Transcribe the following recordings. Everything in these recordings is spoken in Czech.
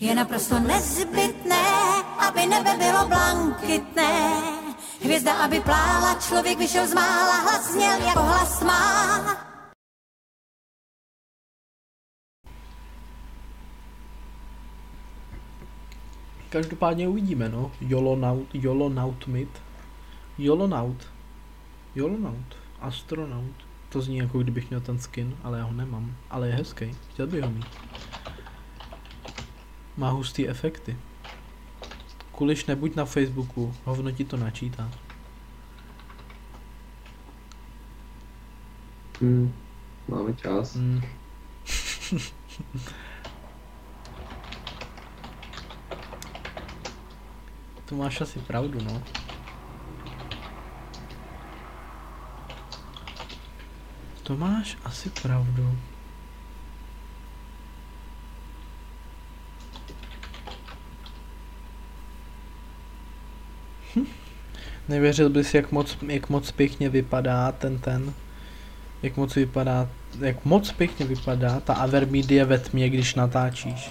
Je naprosto nezbytné, aby nebe bylo blankitné. Hvězda, aby plála, člověk vyšel z mála, hlas zněl jako hlas má. Každopádně uvidíme, no. Jolonaut, Jolonaut Mid. Jolonaut. Jolonaut. Astronaut. To zní jako kdybych měl ten skin, ale já ho nemám. Ale je hezký. Chtěl bych ho mít. Má hustý efekty. Kuliš nebuď na Facebooku, hovno ti to načítá. Hmm. Máme čas. Hmm. to máš asi pravdu, no. To máš asi pravdu. Nevěřil bys, jak moc, jak moc pěkně vypadá ten ten. Jak moc vypadá, jak moc pěkně vypadá ta Avermidie ve tmě, když natáčíš.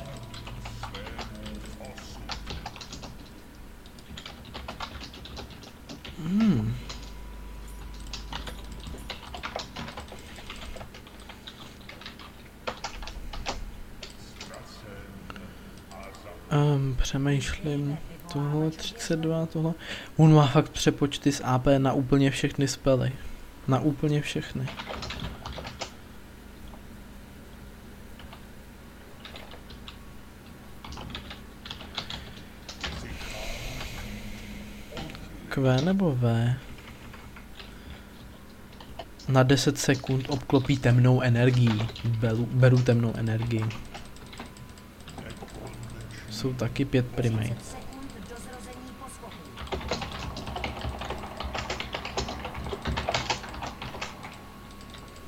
Hmm. Um, přemýšlím. Tohle 32, tohle. On má fakt přepočty z AP na úplně všechny spely. Na úplně všechny. Q nebo V? Na 10 sekund obklopí temnou energii. Beru, beru temnou energii. Jsou taky 5 primates.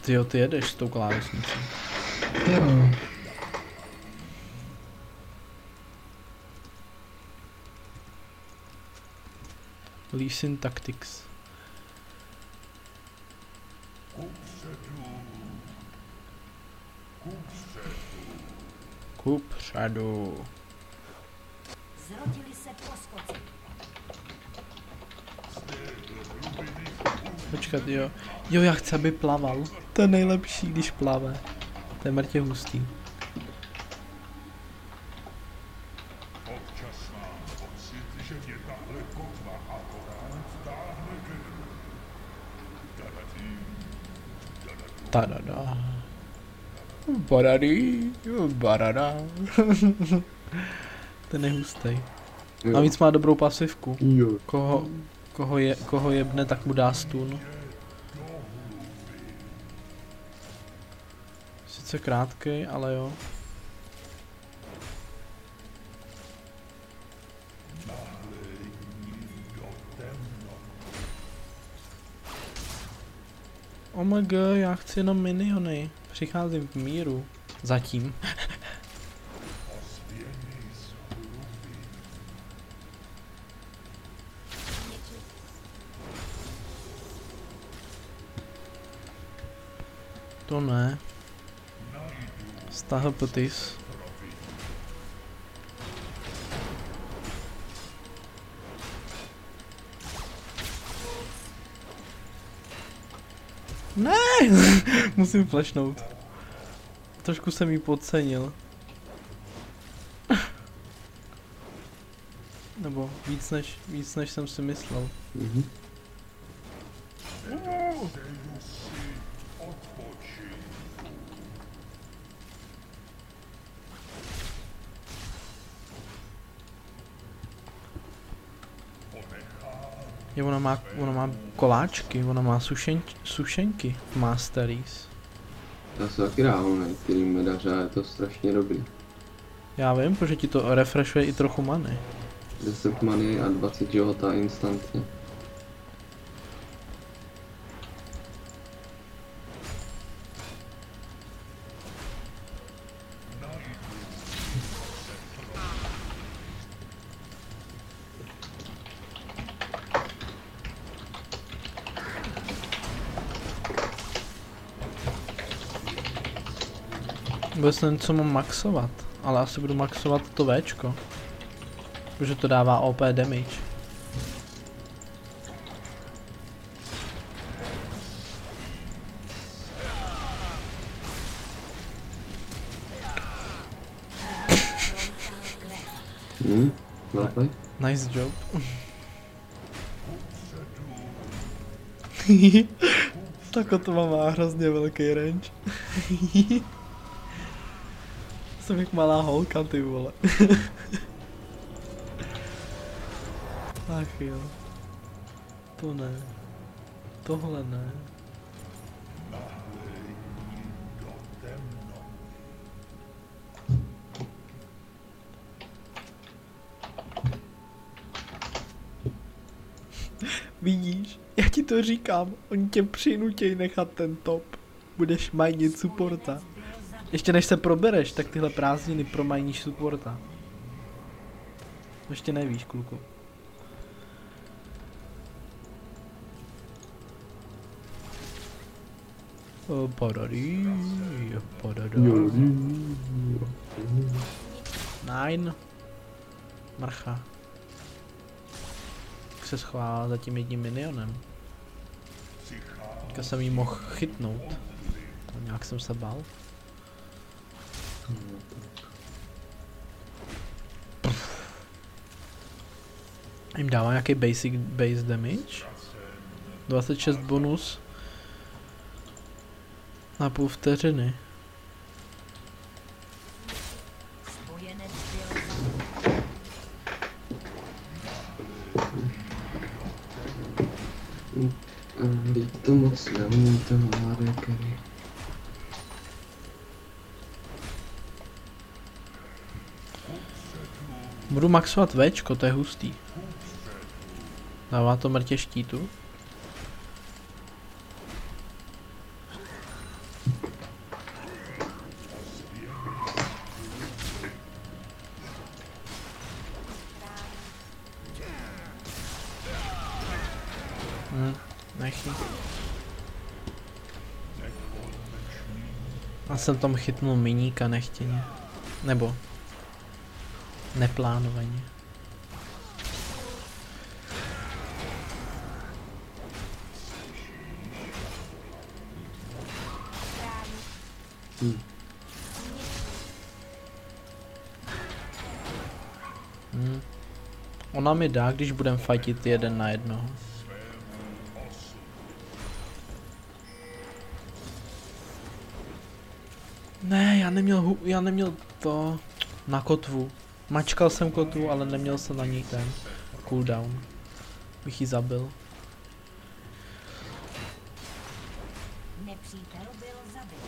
Ty jo, ty jedeš s tou klávesnicí. Jo. Lee Sin Tactics. Kupředu. Zrodili se poskoci. Počkat, jo. Jo, já chci, aby plaval. To je nejlepší, když plave. To je mrtě hustý. Tadada. Badadý, barada. Ten je hustý. Navíc má dobrou pasivku. Jo. Koho, koho, je, koho jebne, tak mu dá stun. Sice krátkej, ale jo. OMG, já chci jenom miniony. Přicházím v míru. Zatím. To ne. Stáhl potis. Ne! Musím flashnout. Trošku jsem jí podcenil. Nebo víc než, víc než jsem si myslel. Mhm. Je, ona má, ona má koláčky, ona má sušen, sušenky v Masteries. Já se taky dávám na některý medaře a je to strašně dobrý. Já vím, protože ti to refreshuje i trochu many. 10 money a 20 života instantně. Vůbec nevím, co mám maxovat. Ale asi budu maxovat to Včko. Protože to dává OP damage. Hm? Velký? Nice job. tak to má hrozně velký range. Jsem jak malá holka, ty vole. Ach jo. To ne. Tohle ne. Vidíš, já ti to říkám, oni tě přinutěj nechat ten top. Budeš majnit supporta. Ještě než se probereš, tak tyhle prázdniny promajníš supporta. Ještě nevíš, kluku. Padadí, padadá. Nine. Marcha. Jak se schová za tím jedním minionem. Teďka jsem jí mohl chytnout. To nějak jsem se bál. Jim dává nějaký basic base damage. 26 bonus. Na půl vteřiny. Teď to moc neumím, ten mladý Budu maxovat Včko, to je hustý. Dává to mrtě štítu. Hm. Já jsem tam chytnul miníka nechtěně. Nebo neplánovaně. Hmm. Ona mi dá, když budem fightit jeden na jednoho. Ne, já neměl, já neměl to na kotvu. Mačkal jsem kotvu, ale neměl jsem na ní ten cooldown. Bych ji zabil. Nepřítel byl zabit.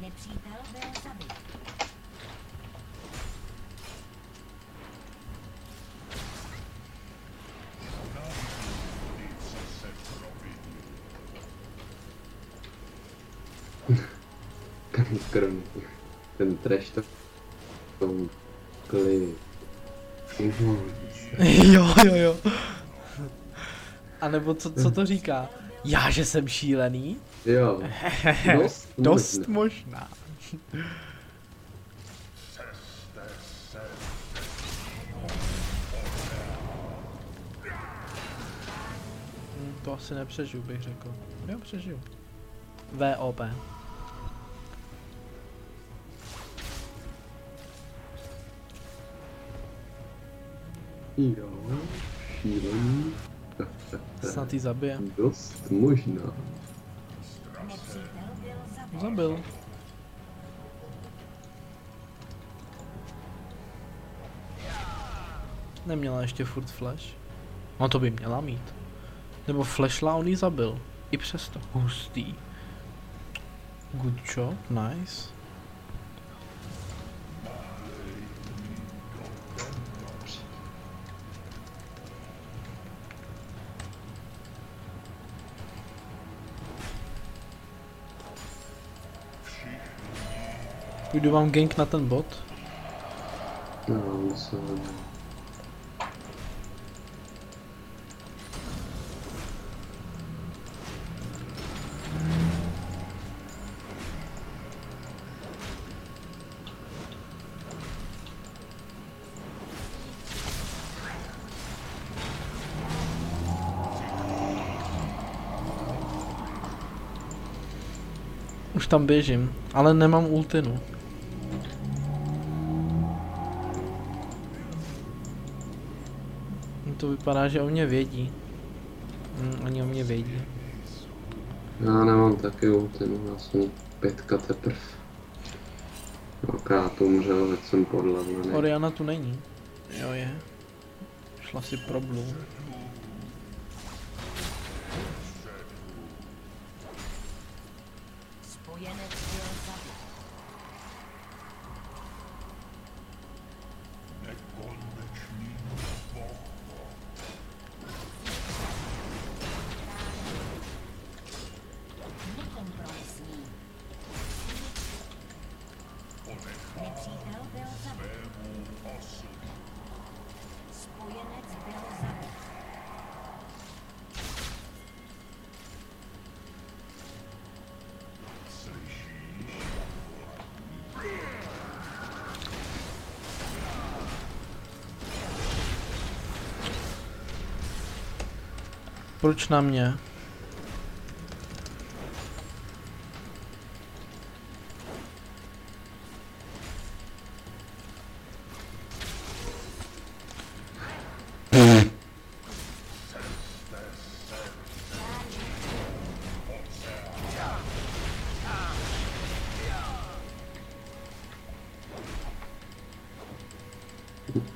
Nepřítel byl zabit. Kron, ten trash to... Tom kli... jo, jo, jo. A nebo co, co to říká? Já, že jsem šílený? Jo, dost, Dost možná. možná. Hm, To asi nepřežiju, bych řekl. Jo, přežiju. VOP. Jo, šílený. Snad ji zabije. Dost možná. Zabil. Neměla ještě furt flash. No to by měla mít. Nebo flashla, on ji zabil. I přesto. Hustý. Good job, nice. Půjdu vám gank na ten bot. Už tam běžím, ale nemám ultinu. To vypadá, že o mě vědí. Hm, oni o mě vědí. Já nemám taky ultinu, já jsem pětka teprv. Akorát umřel, teď jsem podlevlený. Oriana tu není. Jo je. Šla si pro Proč na mě?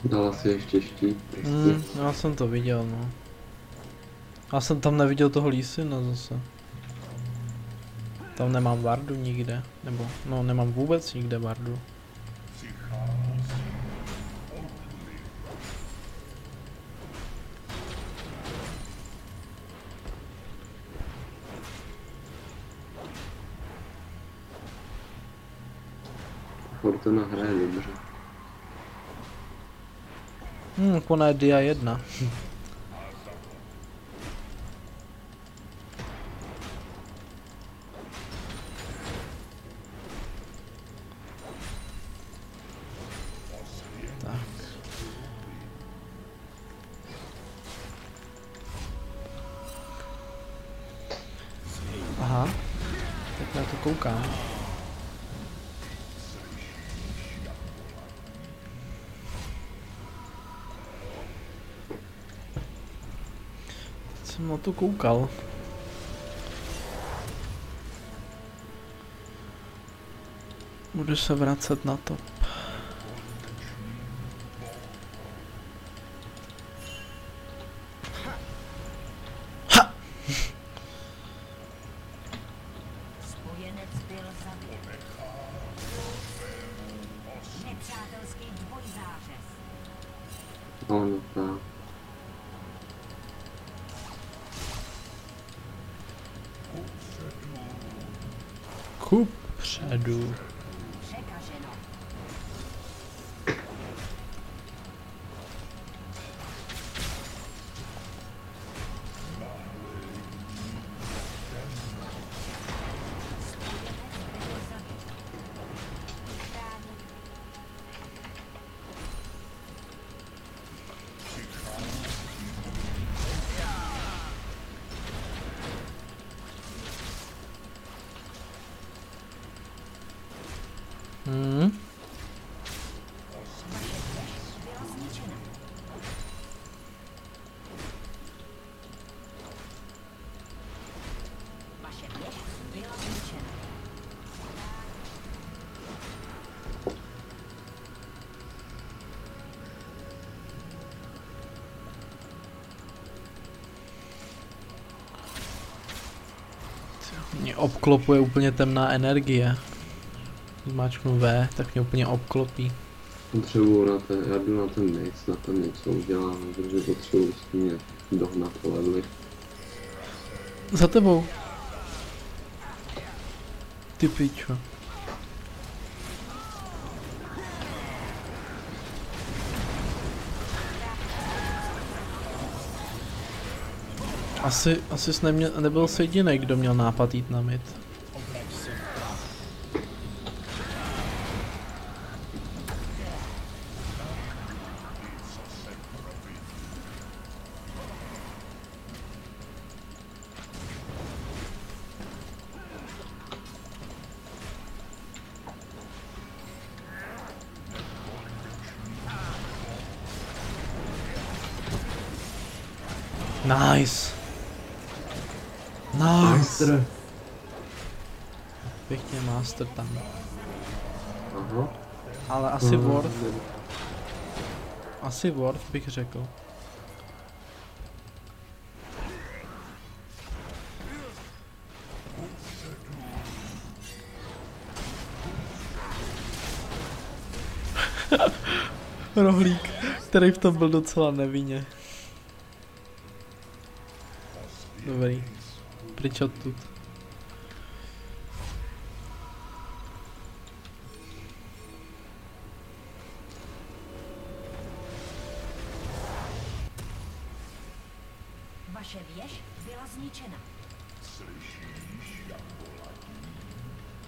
Dala si ještě štít. prostě. Hmm, já jsem to viděl, no. Já jsem tam neviděl toho Lísina zase. Tam nemám Vardu nikde, nebo, no nemám vůbec nikde Vardu. Fortuna hraje dobře. Hmm, ona je dia 1. to koukal. Budu se vracet na to. Mě obklopuje úplně temná energie. Zmáčknu V, tak mě úplně obklopí. Potřebuju na ten, já jdu na ten mix, na ten něco udělám, protože potřebuji s tím dohnat levely. Za tebou. Ty pičo. Asi, asi jsi neměl, nebyl jsi jediný, kdo měl nápad jít na mid. Nice. Nice. Master. Pěkně master tam. Aha. Ale asi Mm, worth, asi worth bych řekl. Rohlík, který v tom byl docela nevinně. Dobrý. Pryč odtud. Vaše věž byla zničena.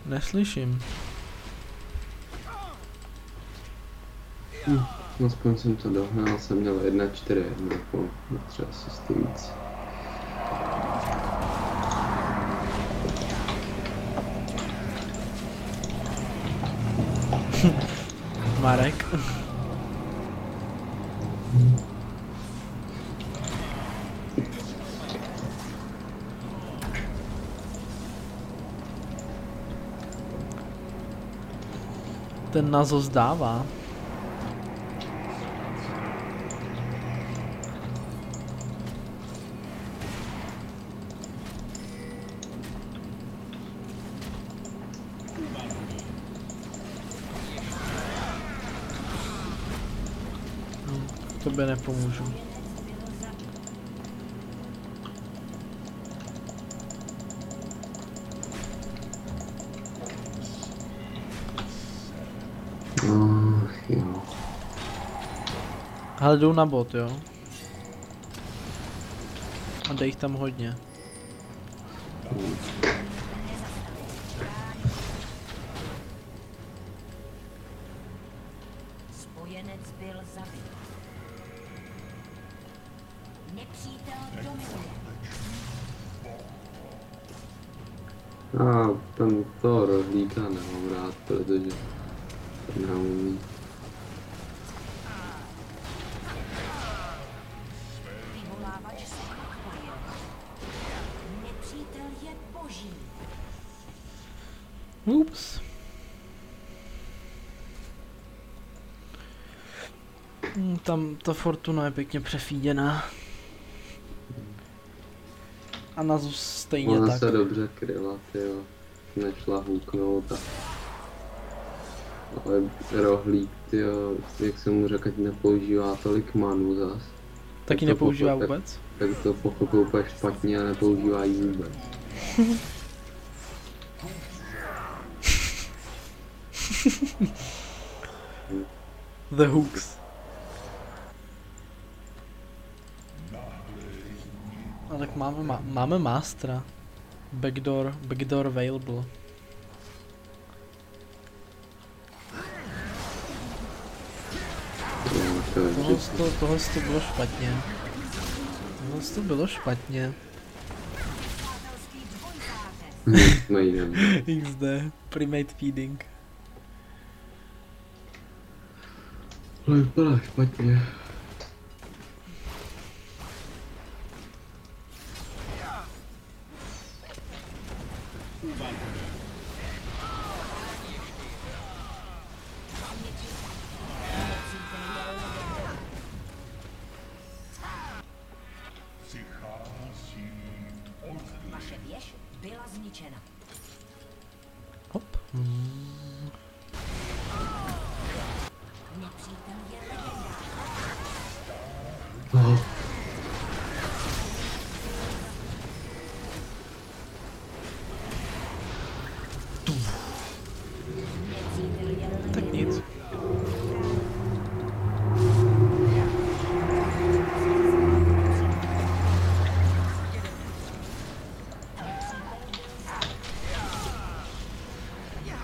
Neslyším. Aspoň jsem to dohnal, jsem měl 1, 4, 1, jako třeba asi víc. Marek. Ten nazo zdává. Tobě nepomůžu. Jo. Ale jdou na bot, jo? A dej jich tam hodně. Rád, protože ten je boží. Ups. Hm, Tam ta fortuna je pěkně přefíděná. A na stejně Ona tak. se dobře kryla, tyjo. Nešla huknout a... Ale rohlík, tyjo, jak jsem mu řekl, nepoužívá tolik manu zas. Taky nepoužívá pochopil. vůbec? Tak to pochopil úplně špatně a nepoužívá ji vůbec. The hooks. A tak máme, ma- máme mástra. Backdoor, backdoor available. To Tohle vždycky. to, tohle to bylo špatně. Tohle to bylo špatně. XD, primate feeding. To vypadá špatně.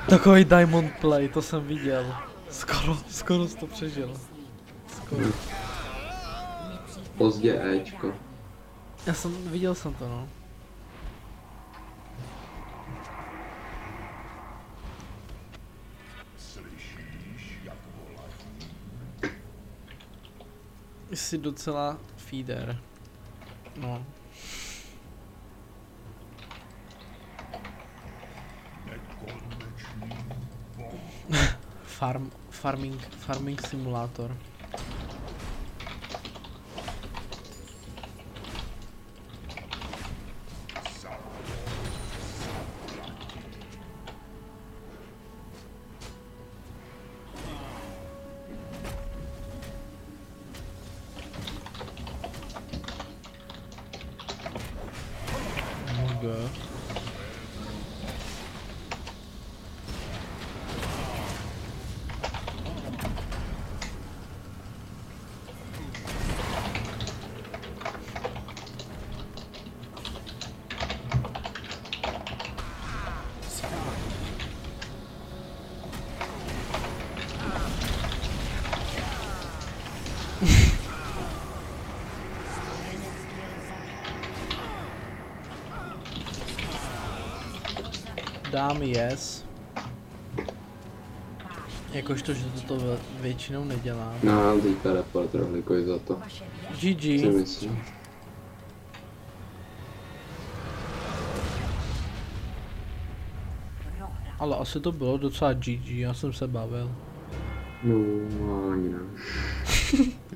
Takový diamond play, to jsem viděl. Skoro, skoro jsi to přežil. Skoro. pozdě Ečko. Já jsem, viděl jsem to no. Jsi docela feeder. No. Farm, farming, farming simulátor. Dám yes. Jakožto, že toto vě- většinou nedělám. No, teďka report, děkuji za to. GG. Ale asi to bylo docela GG, já jsem se bavil. No, ani ne.